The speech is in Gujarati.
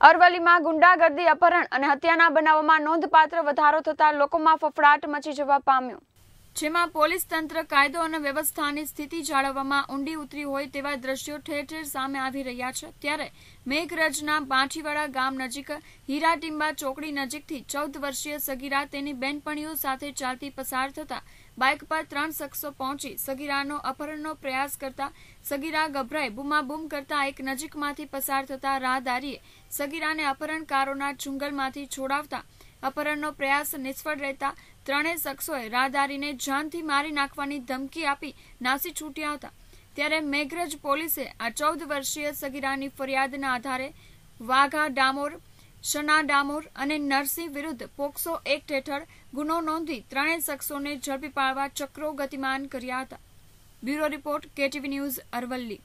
અરવલ્લીમાં ગુંડાગર્દી અપહરણ અને હત્યાના બનાવોમાં નોંધપાત્ર વધારો થતાં લોકોમાં ફફડાટ મચી જવા પામ્યો. જેમાં પોલીસ તંત્ર, કાયદો અને વ્યવસ્થાની સ્થિતિ જાળવવામાં ઊંડી ઉતરી હોય તેવા દ્રશ્યો ઠેર ઠેર સામે આવી રહ્યા છે. ત્યારે મેઘરજના બાંઠીવાડા ગામ નજીક હીરાટીંબા ચોકડી નજીકથી ચૌદ વર્ષીય સગીરા તેની બેનપણીઓ સાથે ચાલતી પસાર થતા બાઇક પર ત્રણ શખ્સો પહોંચી સગીરાનો અપહરણનો પ્રયાસ કરતા સગીરા ગભરાઈ બૂમાબૂમ કરતા એક નજીકમાંથી પસાર થતા રાહદારીએ સગીરાને અપહરણકારોના ચુંગલમાંથી છોડાવતા અપહરણનો પ્રયાસ નિષ્ફળ રહેતા ત્રણેય શખ્સોએ રાહદારીને જાનથી મારી નાખવાની ધમકી આપી નાસી છૂટ્યા હતા. ત્યારે મેઘરજ પોલીસે આ ચૌદ વર્ષીય સગીરાની ફરિયાદના આધારે વાઘા ડામોર, શના ડામોર અને નરસિંહ વિરુદ્ધ પોક્સો એક્ટ હેઠળ ગુનો નોંધી ત્રણેય શખ્સોને ઝડપી પાડવા ચક્રો ગતિમાન કર્યા હતા. Bureau report KTV news Aravalli.